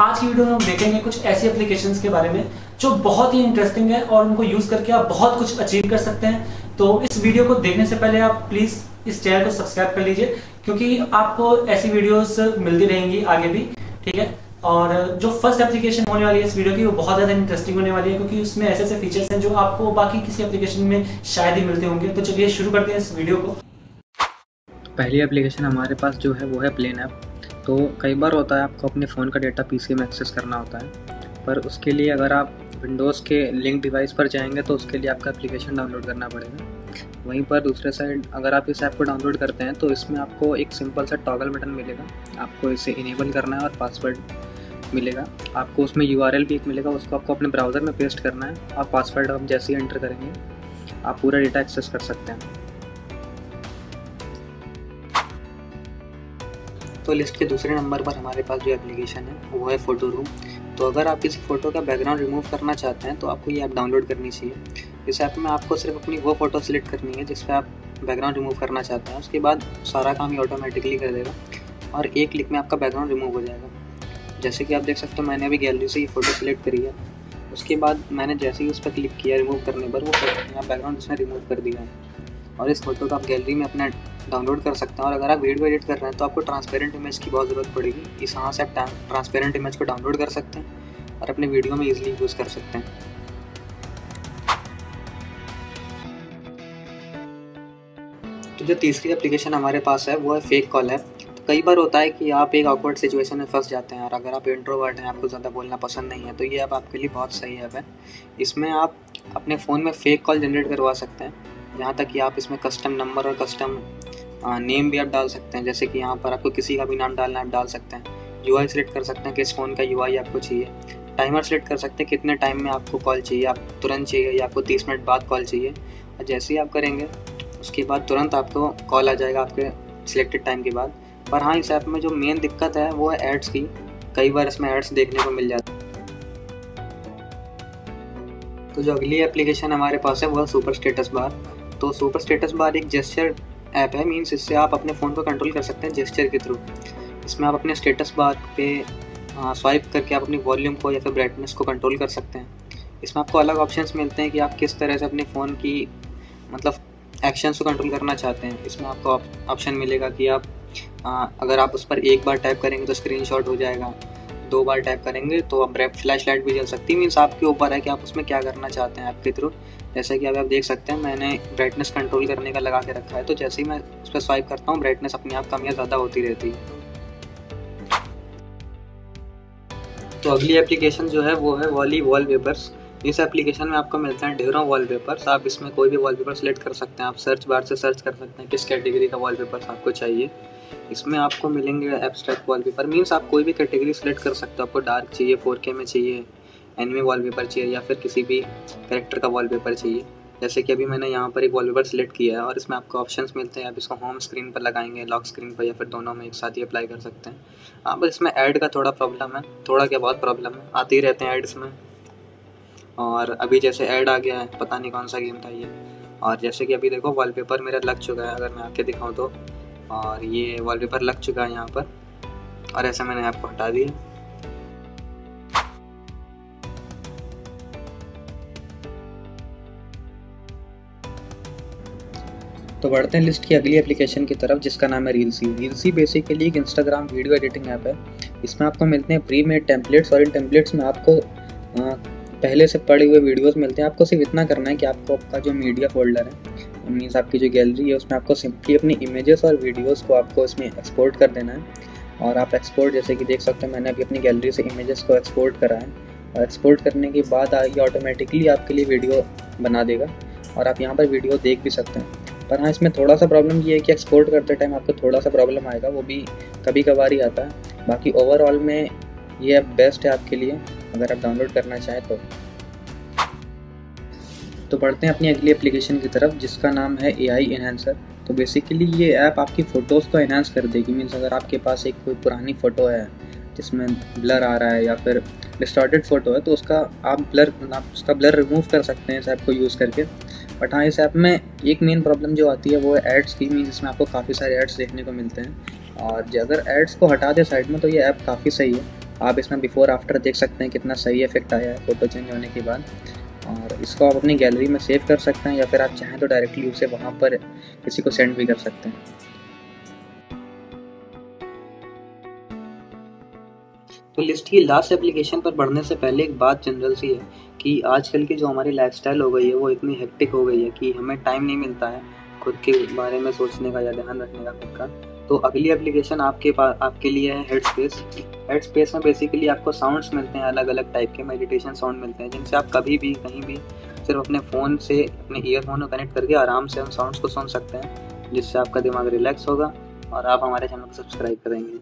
आज की वीडियो में हम देखेंगे कुछ ऐसी एप्लीकेशंस के बारे में जो बहुत ही इंटरेस्टिंग है और उनको यूज़ करके आप बहुत कुछ अचीव कर सकते हैं। तो इस वीडियो को देखने से पहले आप प्लीज़ इस चैनल को सब्सक्राइब कर लीजिए, क्योंकि आपको ऐसी वीडियोस मिलती रहेंगी आगे भी, ठीक है? और जो फ़र्स्ट एप्लीकेशन होने वाली है इस वीडियो की, वो बहुत ज़्यादा इंटरेस्टिंग होने वाली है, क्योंकि उसमें ऐसे ऐसे फीचर्स हैं जो आपको बाकी किसी एप्लीकेशन में शायद ही मिलते होंगे। तो चलिए शुरू करते हैं इस वीडियो को। पहली एप्लीकेशन हमारे पास जो है, वो है प्लेन ऐप तो कई बार होता है आपको अपने फ़ोन का डेटा पीसी में एक्सेस करना होता है, पर उसके लिए अगर आप विंडोज़ के लिंक डिवाइस पर जाएँगे तो उसके लिए आपका एप्लीकेशन डाउनलोड करना पड़ेगा। वहीं पर दूसरे साइड अगर आप इस ऐप को डाउनलोड करते हैं तो इसमें आपको एक सिंपल सा टॉगल बटन मिलेगा। आपको इसे इनेबल करना है और पासवर्ड मिलेगा। आपको उसमें यूआरएल भी एक मिलेगा, उसको आपको अपने ब्राउज़र में पेस्ट करना है। और पासवर्ड आप जैसे ही एंटर करेंगे, आप पूरा डेटा एक्सेस कर सकते हैं। तो लिस्ट के दूसरे नंबर पर हमारे पास जो एप्लीकेशन है, वो है फ़ोटो रूम तो अगर आप किसी फ़ोटो का बैकग्राउंड रिमूव करना चाहते हैं तो आपको ये ऐप डाउनलोड करनी चाहिए. इस ऐप में आपको सिर्फ़ अपनी वो फ़ोटो सेलेक्ट करनी है जिस पर आप बैकग्राउंड रिमूव करना चाहते हैं. उसके बाद सारा काम ये ऑटोमेटिकली कर देगा और एक क्लिक में आपका बैकग्राउंड रिमूव हो जाएगा. जैसे कि आप देख सकते हो, मैंने अभी गैलरी से ये फ़ोटो सेलेक्ट करी है. उसके बाद मैंने जैसे ही उस पर क्लिक किया रिमूव करने पर, वो बैकग्राउंड उसने रिमूव कर दिया है. और इस फ़ोटो को आप गैलरी में अपना डाउनलोड कर सकते हैं। और अगर आप वीडियो एडिट कर रहे हैं तो आपको ट्रांसपेरेंट इमेज की बहुत ज़रूरत पड़ेगी। इस यहाँ से आप ट्रांसपेरेंट इमेज को डाउनलोड कर सकते हैं और अपने वीडियो में ईजिली यूज़ कर सकते हैं। तो जो तीसरी एप्लीकेशन हमारे पास है, वो है फेक कॉल है तो कई बार होता है कि आप एक ऑकवर्ड सिचुएशन में फंस जाते हैं और अगर आप इंट्रोवर्ट हैं, आपको ज़्यादा बोलना पसंद नहीं है तो ये ऐप आपके लिए बहुत सही ऐप है। इसमें आप अपने फ़ोन में फ़ेक कॉल जनरेट करवा सकते हैं यहाँ तक कि आप इसमें कस्टम नंबर और कस्टम नेम भी आप डाल सकते हैं, जैसे कि यहाँ पर आपको किसी का भी नाम डालना आप डाल सकते हैं। यू आई सिलेक्ट कर सकते हैं किस फ़ोन का यू आई आपको चाहिए। टाइमर सेलेक्ट कर सकते हैं कितने टाइम में आपको कॉल चाहिए। आप तुरंत चाहिए या आपको तीस मिनट बाद कॉल चाहिए। और जैसे ही आप करेंगे, उसके बाद तुरंत आपको कॉल आ जाएगा आपके सिलेक्टेड टाइम के बाद। पर हाँ इस ऐप में जो मेन दिक्कत है, वो है एड्स की। कई बार इसमें एड्स देखने को मिल जाते तो जो अगली एप्लीकेशन हमारे पास है, वो है सुपर स्टेटस बार तो सुपर स्टेटस बार एक जेस्चर ऐप है मीन्स इससे आप अपने फ़ोन को कंट्रोल कर सकते हैं जेस्चर के थ्रू इसमें आप अपने स्टेटस बार पे स्वाइप करके आप अपनी वॉल्यूम को या फिर ब्राइटनेस को कंट्रोल कर सकते हैं। इसमें आपको अलग ऑप्शंस मिलते हैं कि आप किस तरह से अपने फ़ोन की मतलब एक्शंस को कंट्रोल करना चाहते हैं। इसमें आपको ऑप्शन मिलेगा कि आप आ, अगर आप उस पर एक बार टाइप करेंगे तो स्क्रीन हो जाएगा। दो बार टैप करेंगे तो अब रेप फ्लैश लाइट भी जल सकती है। मीन्स आपके ऊपर है कि आप उसमें क्या करना चाहते हैं आपके थ्रू जैसे कि अभी आप देख सकते हैं, मैंने ब्राइटनेस कंट्रोल करने का लगा के रखा है। तो जैसे ही मैं उस पर स्वाइप करता हूँ ब्राइटनेस अपने आप कम या ज़्यादा होती रहती है। तो अगली एप्लीकेशन जो है, वो है वॉली वॉल पेपर्स इस एप्लीकेशन में आपको मिलते हैं ढेरों वॉलपेपर्स आप इसमें कोई भी वॉलपेपर सेलेक्ट कर सकते हैं। आप सर्च बार से सर्च कर सकते हैं किस कैटेगरी का वॉलपेपर्स आपको चाहिए। इसमें आपको मिलेंगे एब्स्ट्रैक्ट वॉलपेपर मीन्स आप कोई भी कैटेगरी सेलेक्ट कर सकते हो। आपको डार्क चाहिए फोर में चाहिए एनिमे वॉलपेपर चाहिए या फिर किसी भी करेक्टर का वॉलपेपर चाहिए। जैसे कि अभी मैंने यहाँ पर एक वॉलपेपर सेलेक्ट किया है और इसमें आपको ऑप्शंस मिलते हैं। आप इसको होम स्क्रीन पर लगाएँगे लॉक स्क्रीन पर या फिर दोनों में एक साथ ही अप्लाई कर सकते हैं। हाँ बस इसमें ऐड का थोड़ा प्रॉब्लम है, थोड़ा क्या बहुत प्रॉब्लम है। आते ही रहते हैं ऐड्स में। और अभी जैसे ऐड आ गया है, पता नहीं कौन सा गेम था ये। और जैसे कि अभी देखो वॉलपेपर मेरा लग चुका है, अगर मैं आके दिखाऊँ तो। और ये वॉलपेपर लग चुका है यहाँ पर, और ऐसा मैंने आपको हटा दिया। तो बढ़ते हैं लिस्ट की अगली एप्लीकेशन की तरफ़, जिसका नाम है रीलसी रीलसी बेसिकली एक इंस्टाग्राम वीडियो एडिटिंग ऐप है। इसमें आपको मिलते हैं प्री मेड टेम्पलेट्स और इन टेम्पलेट्स में आपको पहले से पड़े हुए वीडियोस मिलते हैं। आपको सिर्फ़ इतना करना है कि आपको आपका जो मीडिया फोल्डर है मीन्स आपकी जो गैलरी है, उसमें आपको सिंपली अपनी इमेजेस और वीडियोस को आपको इसमें एक्सपोर्ट कर देना है। और आप एक्सपोर्ट जैसे कि देख सकते हैं, मैंने अभी अपनी गैलरी से इमेजेस को एक्सपोर्ट करा है। और एक्सपोर्ट करने के बाद ये ऑटोमेटिकली आपके लिए वीडियो बना देगा। और आप यहाँ पर वीडियो देख भी सकते हैं। पर हाँ इसमें थोड़ा सा प्रॉब्लम ये है कि एक्सपोर्ट करते टाइम आपको थोड़ा सा प्रॉब्लम आएगा, वो भी कभी कभार ही आता है। बाकी ओवरऑल में ये ऐप बेस्ट है आपके लिए। अगर आप डाउनलोड करना चाहें तो। तो बढ़ते हैं अपनी अगली एप्लीकेशन की तरफ़, जिसका नाम है ए आई तो बेसिकली ये ऐप आपकी फ़ोटोज़ को इन्हेंस कर देगी। मीन्स अगर आपके पास एक कोई पुरानी फ़ोटो है, जिसमें ब्लर आ रहा है या फिर डिस्टॉर्टेड फ़ोटो है तो उसका आप ब्लर आप उसका ब्लर रिमूव कर सकते हैं इस ऐप को यूज़ करके। बट हाँ इस ऐप में एक मेन प्रॉब्लम जो आती है, वो है एड्स की। मीन इसमें आपको काफ़ी सारे एड्स देखने को मिलते हैं। और अगर एड्स को हटा दे साइड में तो ये ऐप काफ़ी सही है। आप इसमें बिफोर आफ्टर देख सकते हैं कितना सही इफ़ेक्ट आया है फ़ोटो चेंज होने के बाद। और इसको आप अपनी गैलरी में सेव कर सकते हैं या फिर आप चाहें तो डायरेक्टली उसे वहाँ पर किसी को सेंड भी कर सकते हैं। तो लिस्ट की लास्ट एप्लीकेशन पर बढ़ने से पहले एक बात जनरल सी है कि आजकल की जो हमारी लाइफस्टाइल हो गई है, वो इतनी हेक्टिक हो गई है कि हमें टाइम नहीं मिलता है खुद के बारे में सोचने का या ध्यान रखने का खुद का। तो अगली एप्लीकेशन आपके पास आपके लिए है हेड स्पेस हेड स्पेस में बेसिकली आपको साउंड्स मिलते हैं अलग अलग टाइप के मेडिटेशन साउंड मिलते हैं, जिनसे आप कभी भी, कहीं भी सिर्फ़ अपने फ़ोन से, अपने ईयरफोन को कनेक्ट करके आराम से उन साउंड्स को सुन सकते हैं, जिससे आपका दिमाग रिलैक्स होगा और आप हमारे चैनल को सब्सक्राइब करेंगे।